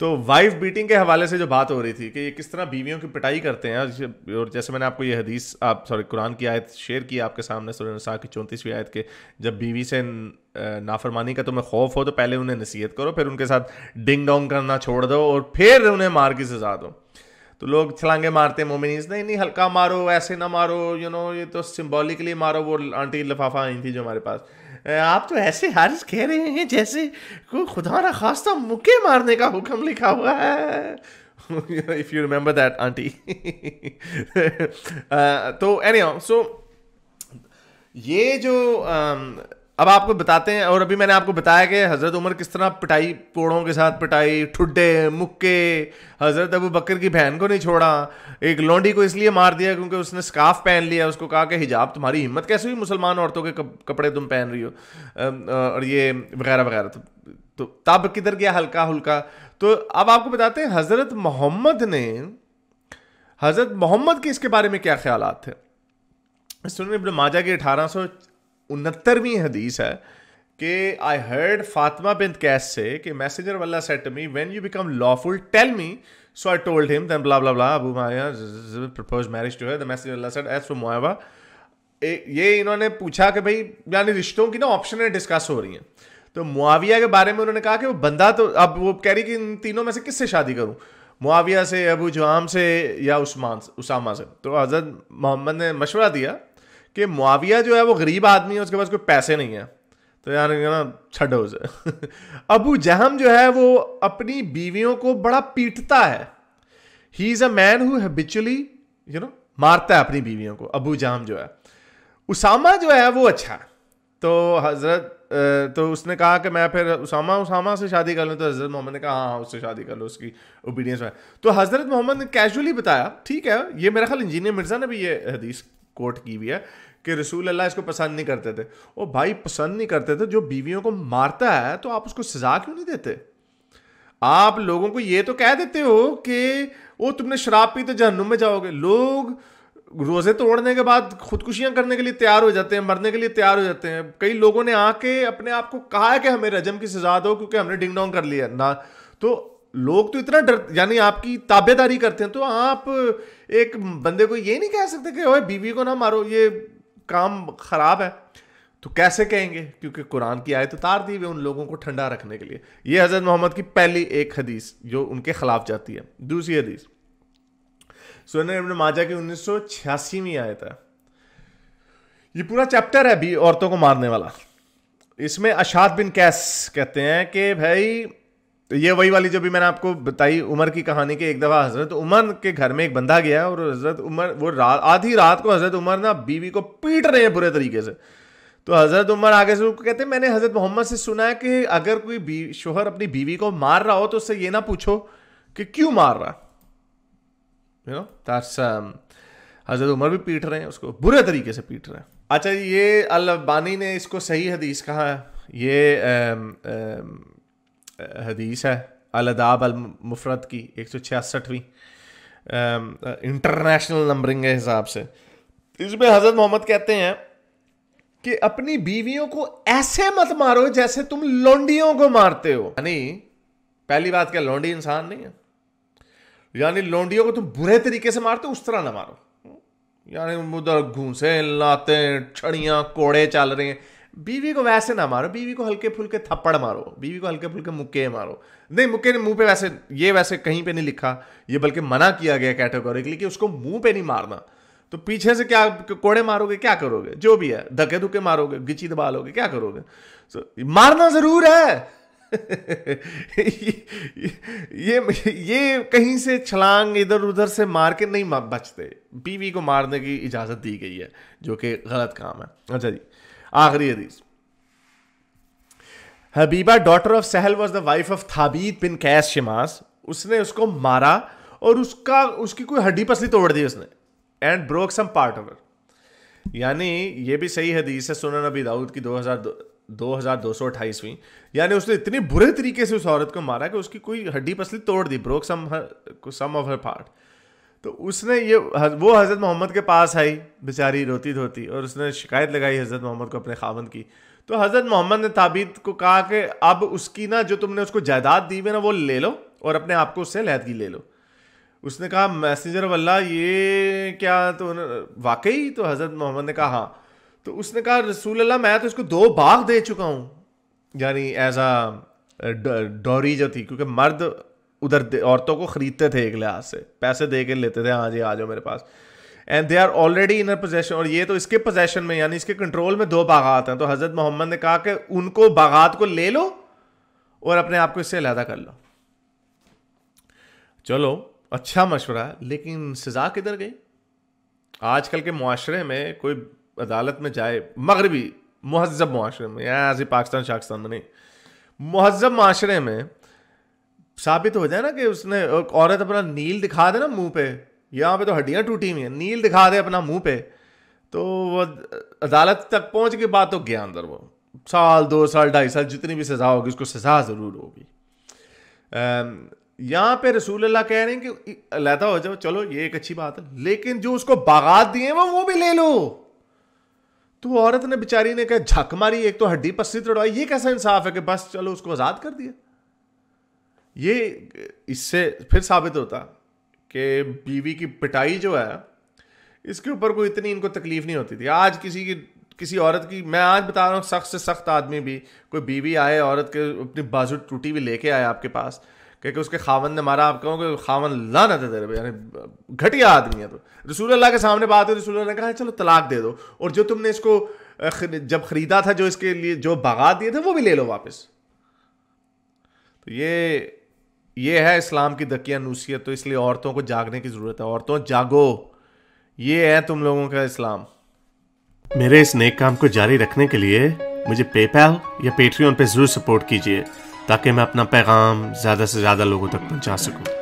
तो wife beating के हवाले से जो बात हो रही थी कि ये किस तरह बीवियों की पिटाई करते हैं, और जैसे मैंने आपको ये हदीस, आप सॉरी कुरान की आयत शेयर की आपके सामने सुरसा की चौंतीसवीं आयत के, जब बीवी से नाफरमानी का तुम्हें खौफ हो तो पहले उन्हें नसीहत करो, फिर उनके साथ डिंग डोंग करना छोड़ दो, और फिर उन्हें मार की सजा दो। तो लोग छलांगे मारते हैं मोमिनीस नहीं नहीं हल्का मारो ऐसे ना मारो यू you नो know, ये तो सिम्बॉलिकली मारो वो आंटी लिफाफा आई थी जो हमारे पास। आप तो ऐसे हारिस कह रहे हैं जैसे को खुदा ना खास्ता मुक्के मारने का हुक्म लिखा हुआ है। If you remember that aunty. तो एनी सो ये जो um, अब आपको बताते हैं और अभी मैंने आपको बताया कि हज़रत उमर किस तरह पिटाई पोड़ों के साथ पिटाई ठुड्डे मुक्के हज़रत अबू बकर की बहन को नहीं छोड़ा एक लोंडी को इसलिए मार दिया क्योंकि उसने स्काफ पहन लिया उसको कहा कि हिजाब तुम्हारी हिम्मत कैसे हुई मुसलमान औरतों के कपड़े तुम पहन रही हो? और ये वगैरह वगैरह। तो, तो तब किधर गया हल्का हुल्का? तो अब आपको बताते हैं हज़रत मोहम्मद ने हज़रत मोहम्मद के इसके बारे में क्या ख्याल थे सुन माजा के अठारह उनहत्तरवीं हदीस है कि आई हर्ड फातिमा बिन कैस से कि मैसेजर वाला said me when you become lawful tell me so I told him then blah blah blah Abu Maya propose marriage to है द मैसेजर वाला सेट एज फॉर मोयाबा ये इन्होंने पूछा कि भाई, यानी रिश्तों की ना ऑप्शन डिस्कस हो रही हैं। तो मुआविया के बारे में उन्होंने कहा कि वो बंदा तो अब वो कह रही कि इन तीनों में से किससे शादी करूँ? मुआविया से, अबू जुआम से या उस्मान, उसामा से। तो हज़रत मोहम्मद ने मशवरा दिया कि मुआविया जो है वो गरीब आदमी है उसके पास कोई पैसे नहीं है। तो यार ना छो उसे। अबू जहम जो है वो अपनी बीवियों को बड़ा पीटता है। He is a man who habitually you know मारता है अपनी बीवियों को अबू जहम जो है। उसामा जो है वो अच्छा है। तो हज़रत तो उसने कहा कि मैं फिर उसामा उसामा से शादी कर लूँ तो हज़रत मोहम्मद ने कहा हाँ, हाँ उससे शादी कर लो उसकी ओबीडियंस है। तो हज़रत मोहम्मद ने कैजुअली बताया ठीक है ये मेरा ख्याल इंजीनियर मिर्ज़ा ने भी ये हदीस कोट की हुई है कि रसूल अल्लाह इसको पसंद नहीं करते थे। ओ भाई, पसंद नहीं करते थे, जो बीवियों को मारता है तो आप उसको सजा क्यों नहीं देते? आप लोगों को ये तो कह देते हो कि वो तुमने शराब पी तो जहनुम में जाओगे। लोग रोज़े तोड़ने के बाद खुदकुशियाँ करने के लिए तैयार हो जाते हैं, मरने के लिए तैयार हो जाते हैं। कई लोगों ने आके अपने आप को कहा है कि हमें रजम की सजा दो, क्योंकि हमने डिंग डोंग कर लिया ना तो लोग तो इतना डर, यानी आपकी ताबेदारी करते हैं तो आप एक बंदे को ये नहीं कह सकते कि, ओए, बीवी को ना मारो, ये काम खराब है। तो कैसे कहेंगे? क्योंकि कुरान की आयत उतार दी हुई उन लोगों को ठंडा रखने के लिए। ये हज़रत मोहम्मद की पहली एक हदीस, जो उनके खिलाफ जाती है। दूसरी हदीस। सुन इब्न माजा की उन्नीस सौ छियासीवीं आयत है। ये पूरा चैप्टर है अभी औरतों को मारने वाला। इसमें अशाद बिन कैस कहते हैं कि, भाई तो ये वही वाली जो भी मैंने आपको बताई उमर की कहानी के एक दफ़ा हज़रत उमर के घर में एक बंदा गया और हज़रत उमर वो रात आधी रात को हज़रत उमर ना बीवी को पीट रहे हैं बुरे तरीके से। तो हज़रत उमर आगे से कहते हैं मैंने हज़रत मोहम्मद से सुना है कि अगर कोई शोहर अपनी बीवी को मार रहा हो तो उससे ये ना पूछो कि क्यों मार रहा यू नो हज़रत उमर भी पीट रहे हैं उसको बुरे तरीके से पीट रहे हैं। अच्छा ये अल्बानी ने इसको सही हदीस कहा है। ये um, um, हदीस है अलदाब अल मुफरत की, एक सौ छियासठवीं। इंटरनेशनल नंबरिंग के हिसाब से। इसमें हज़रत मोहम्मद कहते हैं कि अपनी बीवियों को ऐसे मत मारो जैसे तुम लोंडियों को मारते हो। यानी, पहली बात क्या, लोंडी इंसान नहीं है। यानी, लोंडियों को तुम बुरे तरीके से मारते हो, उस तरह ना मारो। यानी उधर घूसे, लाते, छड़ियाँ, कोड़े चल रहे हैं। बीवी को वैसे ना मारो बीवी को हल्के फुल्के थप्पड़ मारो बीवी को हल्के फुल्के मुक्के मारो। नहीं मुक्के मुँह पे वैसे ये वैसे कहीं पे नहीं लिखा ये बल्कि मना किया गया कैटेगोरिकली कि उसको मुँह पे नहीं मारना। तो पीछे से क्या कोड़े मारोगे क्या करोगे? जो भी है धक्के धुके मारोगे गिची दबा लोगे क्या करोगे? So, मारना ज़रूर है। ये ये कहीं से छलांग इधर उधर से मार के नहीं बचते। बीवी को मारने की इजाज़त दी गई है जो कि गलत काम है। अच्छा जी। आखिरी हदीस। Habiba daughter of Sahl was the wife of Thabit bin Qais Shammas उसने उसको मारा और उसका, उसकी कोई हड्डी पसली तोड़ दी उसने and broke some part of यानी ये भी सही हदीस है सुनन नबी दाऊद की दो हज़ार दो हज़ार दो सौ अट्ठाईसवीं। यानी उसने इतनी बुरे तरीके से उस औरत को मारा कि उसकी कोई हड्डी पसली तोड़ दी broke some of her part तो उसने ये वो हज़रत मोहम्मद के पास आई, बेचारी रोती धोती और उसने शिकायत लगाई हज़रत मोहम्मद को अपने खावन की। तो हज़रत मोहम्मद ने ताबीद को कहा कि अब उसकी ना जो तुमने उसको जायदाद दी हुई ना, वो ले लो और अपने आप को उससे लहदगी ले लो। उसने कहा, मैसेंजर वल्ला, ये क्या तो वाकई? तो हज़रत मोहम्मद ने कहा हाँ। तो उसने कहा रसूल अल्लाह मैं तो इसको दो बाग दे चुका हूँ। यानी एज आ डोरी जो थी, क्योंकि मर्द उधर औरतों को ख़रीदते थे एक लिहाज से। पैसे दे के लेते थे हाँ जी, आ जाओ मेरे पास। And they are already in possession और ये तो इसके पोजेशन में, यानी इसके कंट्रोल में दो बागात हैं। तो हज़रत मोहम्मद ने कहा कि उनको बागात को ले लो और अपने आप को इससे अलहदा कर लो। चलो अच्छा मशवरा लेकिन सजा किधर गई? आजकल के मुआरे में कोई अदालत में जाए, मगरबी महजब माशरे में या ऐसे पाकिस्तान, शाकिस्तान में नहीं। महजब माशरे में साबित हो जाए ना कि उसने औरत अपना नील दिखा दे ना मुँह पे, यहाँ पे तो हड्डियाँ टूटी हुई हैं, नील दिखा दे अपना मुँह पे तो वो अदालत तक पहुँच के बाद तो गया अंदर वो। साल, दो साल, ढाई साल जितनी भी सज़ा होगी, उसको सज़ा ज़रूर होगी। यहाँ पे रसूल अल्लाह कह रहे हैं कि अलहदा हो जाओ, चलो ये एक अच्छी बात है, लेकिन जो उसको बागात दिए हैं वो वो भी ले लो। तो औरत ने बेचारी ने कहा, झक मारी, एक तो हड्डी पस्सी तोड़वाई, ये कैसा इंसाफ है कि बस चलो उसको आज़ाद कर दिया। ये इससे फिर साबित होता कि बीवी की पिटाई जो है, इसके ऊपर कोई इतनी इनको तकलीफ़ नहीं होती थी। आज किसी की, किसी औरत की, मैं आज बता रहा हूँ, सख्त से सख्त आदमी भी, कोई बीवी आए, औरत के अपनी बाजू टूटी हुई लेके आए आपके पास क्योंकि उसके खावन ने मारा, आप कहोगे खावन लाना था तेरे यानी घटिया आदमी है तो। रसूल अल्लाह के सामने बात हुई रसूल ने कहा चलो तलाक दे दो। और जो तुमने इसको जब ख़रीदा था, जो इसके लिए, जो बागात दिए थे, वो भी ले लो वापस। तो ये ये है इस्लाम की दकिया नूसियत तो इसलिए औरतों को जागने की ज़रूरत है। औरतों, जागो। ये है तुम लोगों का इस्लाम। मेरे इस नेक काम को जारी रखने के लिए मुझे पेपैल या पेट्रियन पे ज़रूर सपोर्ट कीजिए, ताकि मैं अपना पैगाम ज़्यादा से ज़्यादा लोगों तक पहुँचा सकूँ।